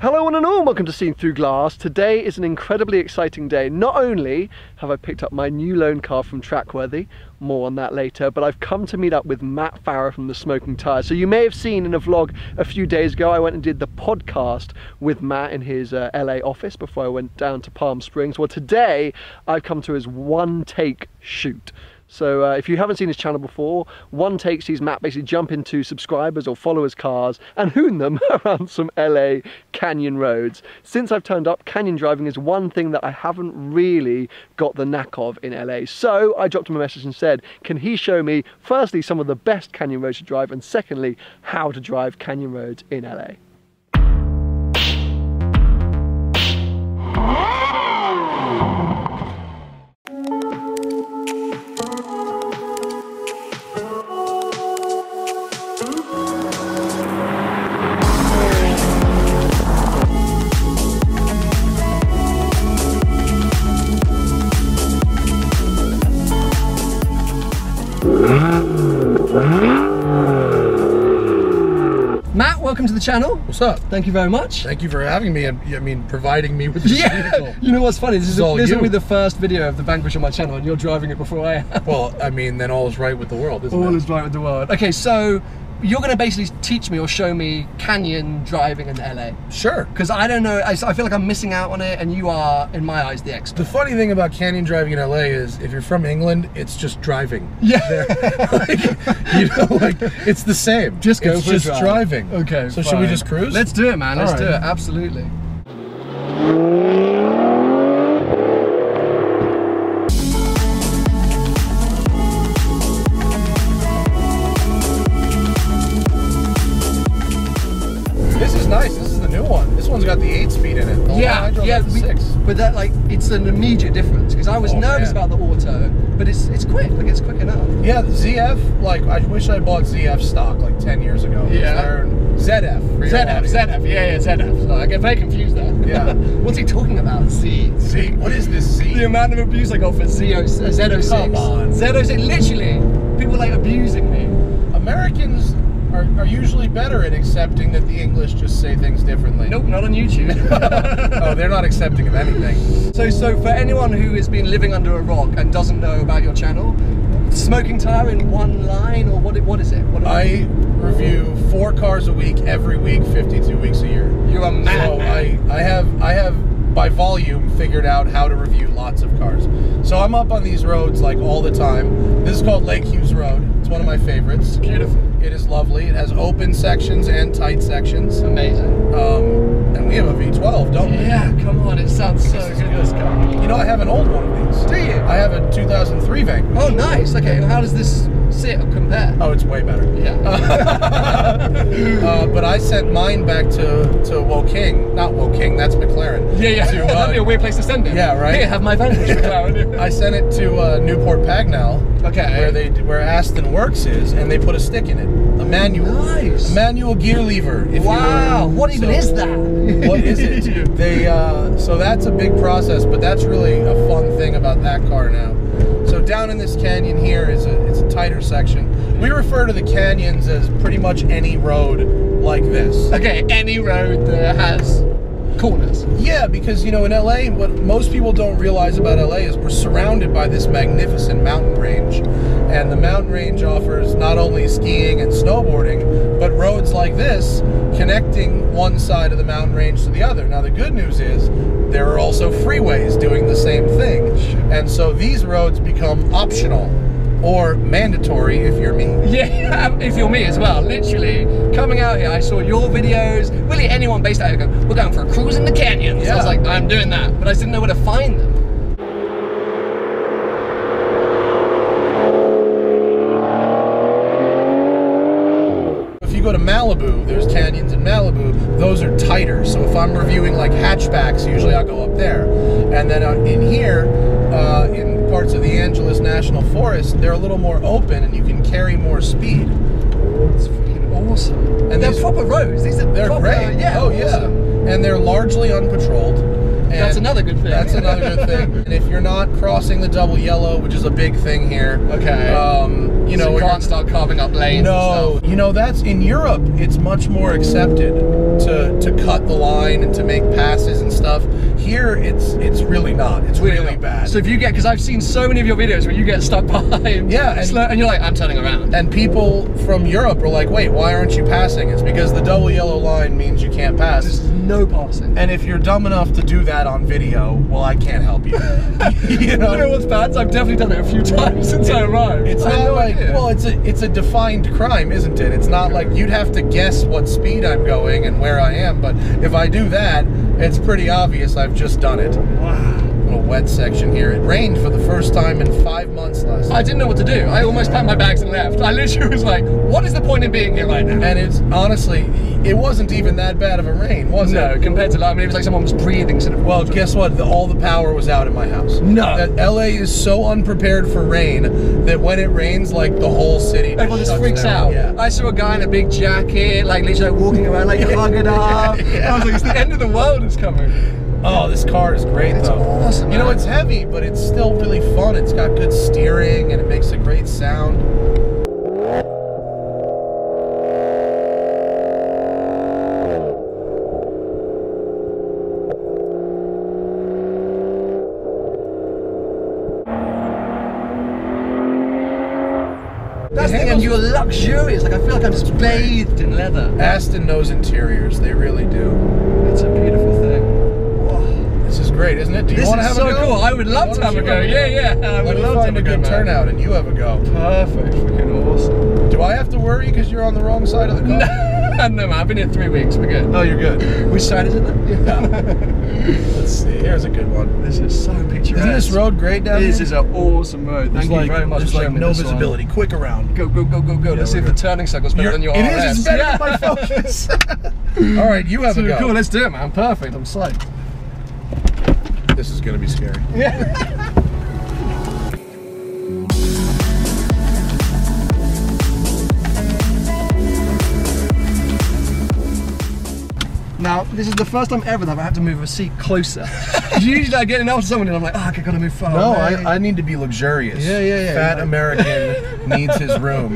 Hello one and all, welcome to Seen Through Glass. Today is an incredibly exciting day. Not only have I picked up my new loan car from Trackworthy, more on that later, but I've come to meet up with Matt Farah from The Smoking Tire. So you may have seen in a vlog a few days ago, I went and did the podcast with Matt in his uh, LA office before I went down to Palm Springs. Well today, I've come to his one take shoot. So uh, if you haven't seen his channel before, one takes sees Matt basically jump into subscribers or followers' cars and hoon them around some LA canyon roads. Since I've turned up, canyon driving is one thing that I haven't really got the knack of in LA. So I dropped him a message and said, can he show me, firstly, some of the best canyon roads to drive, and secondly, how to drive canyon roads in LA. Welcome to the channel. What's up? Thank you very much. Thank you for having me and I mean providing me with this Yeah, vehicle. you know what's funny? This is all this will be the first video of the Vanquish on my channel, and you're driving it before I am. Well, I mean, then all is right with the world, isn't All is right with the world. Okay, so you're going to basically teach me or show me canyon driving in LA Sure. because I don't know. I, I feel like I'm missing out on it, and you are, in my eyes, the expert. The funny thing about canyon driving in LA is if you're from England, it's just driving. Yeah. like, you know, like it's the same. Just go it's for just driving. Okay. So should we just cruise? Let's do it, man. Let's All do it. Absolutely. In it. The one yeah, I yeah. had we- six. But that like it's an immediate difference because I was Oh, nervous man. about the auto, but it's it's quick. Like it's quick enough. Yeah, the ZF. Like I wish I bought ZF stock like ten years ago. Yeah. ZF. ZF. ZF, yeah, yeah, ZF. So I get very confused there. Yeah. What's he talking about? Z. Z. What is this Z? The amount of abuse I got for Z06. uh, Z06. Come on. Z06, literally, people like abusing me. Americans are, are usually better at accepting that the English just say things differently. Nope, not on YouTube. oh, they're not accepting of anything. so, so for anyone who has been living under a rock and doesn't know about your channel, smoking tire in one line, or what? What is it? What I review four cars a week, every week, 52 weeks a year. you're a man. So I, I have I have by volume figured out how to review lots of cars. So I'm up on these roads like all the time. This is called Lake Hughes Road. It's one of my favorites. Beautiful. It is lovely. It has open sections and tight sections. Amazing. Um, and we have a V12, don't we? Yeah, come on, it sounds so This good. good. This car. You know, I have an old one of these. Do you? I have a 2003 Vanquish. Oh, nice. Okay, how does this sit or compare? Oh, it's way better. Yeah. Uh, but I sent mine back to to Woking, not Woking, that's McLaren. Yeah, yeah. To, uh, That'd be a weird place to send it. Yeah, right? Here, have my Vanquish McLaren. I sent it to uh, Newport Pagnell, Okay. where they where Aston Works is, and they put a stick in it, a manual, Nice. a manual gear lever. Wow. What even So- is that? What is it? they uh, so that's a big process, but that's really a fun thing about that car now. So down in this canyon here is a tighter section. We refer to the canyons as pretty much any road like this. okay, any road that has corners. Yeah, because you know in LA, what most people don't realize about LA is we're surrounded by this magnificent mountain range, and the mountain range offers not only skiing and snowboarding, but roads like this connecting one side of the mountain range to the other. Now the good news is there are also freeways doing the same thing, and so these roads become optional or mandatory if you're me. Yeah, if you're me as well. Literally, coming out here, I saw your videos. Really, anyone based out here go, we're going for a cruise in the canyons. I was like, I'm doing that. But I didn't know where to find them. If you go to Malibu, there's canyons in Malibu. Those are tighter. So if I'm reviewing like hatchbacks, usually I'll go up there. And then uh, in here, uh, in parts of the Angeles National Forest, they're a little more open and you can carry more speed. It's freaking awesome. And And they're these- proper roads. These are They're proper, great. Yeah. oh, yeah. And they're largely unpatrolled. And That's another good thing. That's another good thing. And if you're not crossing the double yellow, which is a big thing here, Okay. um, you know, so you can't start carving up lanes. No, you know that's in Europe. It's much more accepted to to cut the line and to make passes and stuff. Here, it's it's really not. It's really, bad. So if you get, because I've seen so many of your videos where you get stuck behind, Yeah, and- slow, and you're like, I'm turning around. and people from Europe are like, "Wait, why aren't you passing?" It's because the double yellow line means you can't pass. There's no passing. And if you're dumb enough to do that on video, well, I can't help you. you You know, know what's bad? I've definitely done it a few times since I arrived. It's not no like idea. well, it's a it's a defined crime, isn't it? It's not like you'd have to guess what speed I'm going and where I am. But if I do that, it's pretty obvious I've just done it. wow. Little wet section here. It rained for the first time in five months last night. I didn't know what to do. I almost packed my bags and left. I literally was like, what is the point in being here right now? And it's honestly, it wasn't even that bad of a rain, was no, it? compared to like, I mean, it was like someone was breathing sort of. Well, guess what? The, all the power was out in my house. No. That LA is so unprepared for rain that when it rains, like the whole city just Everyone just freaks out. Yeah. I saw a guy in a big jacket, like literally like, walking around, like hugging up. Yeah. I was like, it's the end of the world is coming. Oh, this car is great It's though. awesome, You know, it's heavy, but it's still really fun. It's got good steering and it makes a great sound. That's the and you're luxurious. Like I feel like I'm just bathed in leather. Aston knows interiors. They really do. It's a beautiful thing. This is great, isn't it? Do you This want to is have so a go? cool. I would love to have a go. Yeah, yeah. I would love to have a a go, good turnout, and you have a go. Perfect. Freaking awesome. Do I have to worry because you're on the wrong side of the car? no, man, I've been here three weeks. We're good. No, you're good. Which side is it then? Yeah. Let's see. Here's a good one. This is so picturesque. Isn't this road great down This is an awesome road. Thank There's you like, very much There's for like no this one. visibility. Quick around. Go, go, go, go, go. Let's see if the turning circle's better than your It is. It's better than my Focus. All right, you have a go. cool. Let's do it, man. Perfect. I'm psyched. This is gonna be scary. Yeah. Now, this is the first time ever that I've had to move a seat closer. Usually I get enough to someone and I'm like, ah, oh, okay, gotta move far No, away. I, I need to be luxurious. Yeah, yeah, yeah. Fat Yeah. American needs his room.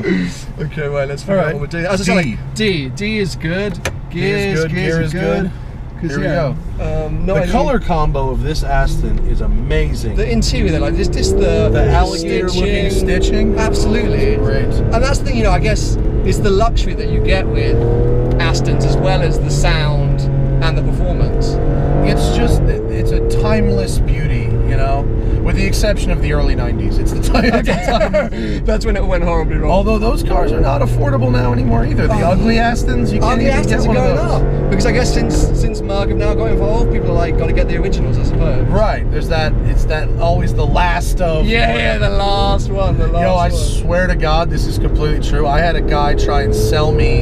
Okay, well, let's figure All out what we're doing. I said, D. like, D. D is good. D is good, gear are is good. 'Cause, Here we go. Um, no the color combo of this Aston is amazing. The interior, though, like, this, this the, The alligator looking stitching. Absolutely. Great. And that's the thing, you know, I guess it's the luxury that you get with Astons as well as the sound and the performance. It's just it's a timeless beauty, you know, with the exception of the early '90s. It's the time. it's a timeless- That's when it went horribly wrong. Although those cars are not affordable now anymore either. The Oh. ugly Astons, you can't the even Astons get are one going of those. up because I guess since since Mark have now got involved, people are like got to get the originals, I suppose. Right. There's that. It's that always the last of. Yeah, yeah, the last one, the last one. Yo, I one. swear to God, this is completely true. I had a guy try and sell me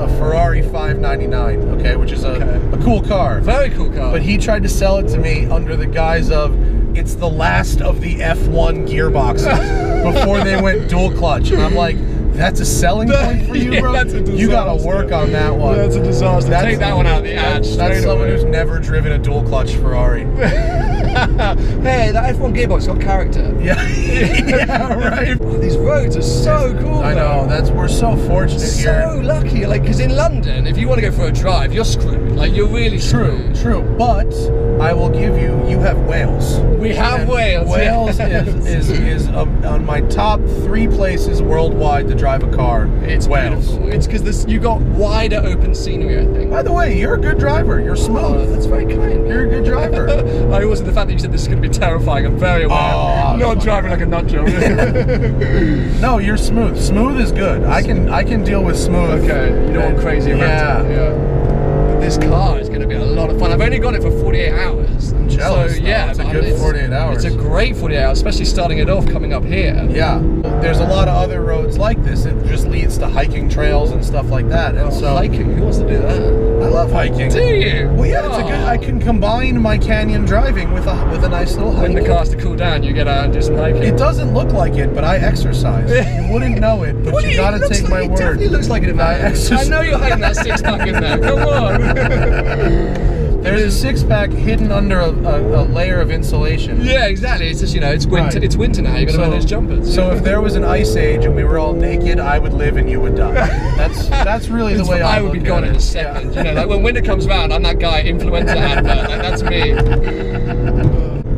a Ferrari 599, okay, which is a, Okay. a cool car. Very cool car. But he tried to sell it to me under the guise of it's the last of the F1 gearboxes before they went dual clutch. And I'm like, that's a selling point for you, bro? you gotta work on that one. That's a disaster. That's- Take that one out of the ad That's, someone away. who's never driven a dual clutch Ferrari. hey, that F1 gearbox got character. yeah, yeah, right. Oh, these roads are so cool. I though. know. That's we're so fortunate so here. lucky. Like, because in London, if you want to go for a drive, you're screwed. Like, you're really True, screwed. true. But I will give you, you have Wales. We have And Wales. Wales yes. is is, is um, on my top three places worldwide to drive a car. It's Wales. beautiful. It's because this you got wider open scenery. I think. By the way, you're a good driver. You're Oh, smooth. that's very kind. You're a good driver. I also the fact that you said this is going to be terrifying. I'm very aware. Oh, Not driving like a nut job. no, you're smooth. Smooth is good. I can I can deal with smooth. Okay, you don't want crazy Yeah. it. Yeah. But this car is going to be a lot of fun. I've only got it for 48 hours. I'm jealous, So yeah, It's a good 48 hours. It's a great 48 hours, especially starting it off coming up here. Yeah. There's a lot of other roads like this. It just leads to hiking trails and stuff like that. And Oh, so hiking. Who wants to do that? I love hiking. Do you? Well, yeah, it's a good. I oh. can combine my canyon driving with a with a nice little hike. When the car's to cool down, you get out and do some hiking. It doesn't look like it, but I exercise. you wouldn't know it, but do you gotta take like, my it word. definitely looks like it I there. I know you're hiding that six pack in there. Come on. There's a six pack hidden under a, a, a layer of insulation. Yeah, exactly. It's just you know, it's winter. Right. It's winter now. You got to wear those jumpers. So if there was an ice age and we were all naked, I would live and you would die. That's that's really the way I, I would be gone in a second. You know, like when winter comes around, I'm that guy influenza advert. Like, that's me.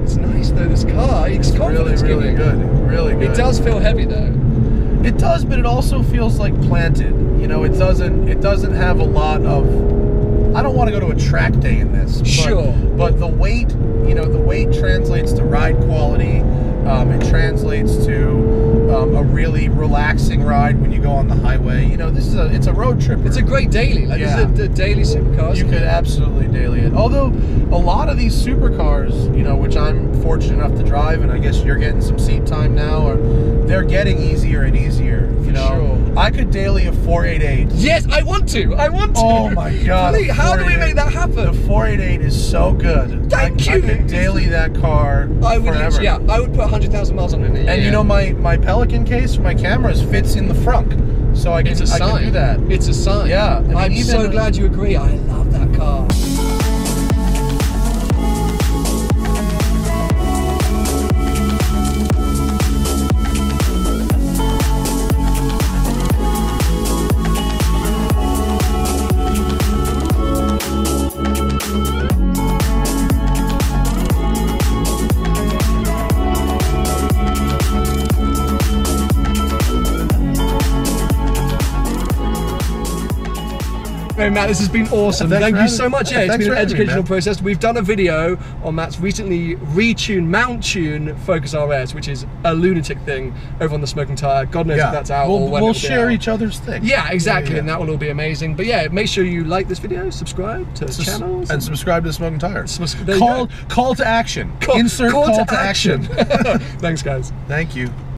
It's nice though. This car, it's Really, confidence really giving. good. Really good. It does feel heavy though. It does, but it also feels like planted. You know, it doesn't. It doesn't have a lot of. I don't want to go to a track day in this. But, Sure. But the weight, you know, the weight translates to ride quality. Um, it translates to um, a really relaxing ride when you go on the highway. You know, this is a. It's a road trip. It's a great daily. Like Yeah. this is a, a daily supercar. You could absolutely daily it. Although a lot of these supercars, you know, which I'm fortunate enough to drive, and I guess you're getting some seat time now, or they're getting easier and easier. You know, sure. I could daily a 488. Yes, I want to. I want to. Oh my god! Please, how do we make that happen? The 488 is so good. Thank I, you. I could daily that car I would. forever. Yeah, I would put hundred thousand miles on it. And you know my my Pelican case for my cameras fits in the frunk, so I can it's a sign. I can do that. It's a sign. Yeah, I'm so glad you agree. I love that car. Hey Matt, this has been awesome. Thanks Thank you having so much. Yeah, it's been an having me, educational process. We've done a video on Matt's recently retuned, Mountune Focus RS, which is a lunatic thing over on the smoking tire. God knows if that's out we'll, or when we'll share each other's things. Yeah, exactly, Yeah, and that will all be amazing. But yeah, make sure you like this video, subscribe to the Sus- channels, and subscribe to the Smoking Tire. Sus- Call call to action. Call- Insert call call, to to, action. Thanks, guys. Thank you.